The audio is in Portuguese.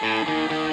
Música